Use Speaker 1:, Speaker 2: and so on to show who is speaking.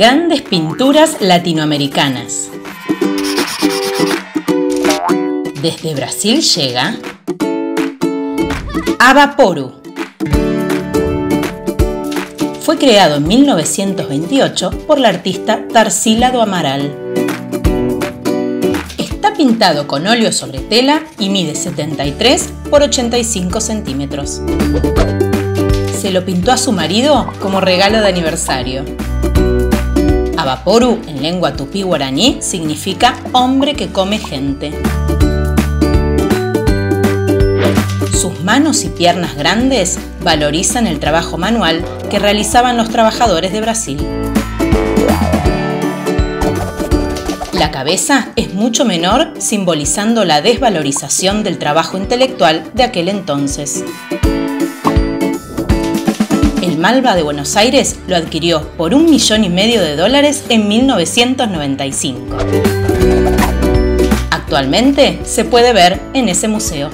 Speaker 1: Grandes pinturas latinoamericanas. Desde Brasil llega Avaporu. Fue creado en 1928 por la artista Tarsila do Amaral. Está pintado con óleo sobre tela y mide 73 por 85 centímetros. Se lo pintó a su marido como regalo de aniversario. Avaporu, en lengua tupí guaraní, significa hombre que come gente. Sus manos y piernas grandes valorizan el trabajo manual que realizaban los trabajadores de Brasil. La cabeza es mucho menor, simbolizando la desvalorización del trabajo intelectual de aquel entonces. Malva de Buenos Aires lo adquirió por un millón y medio de dólares en 1995. Actualmente se puede ver en ese museo.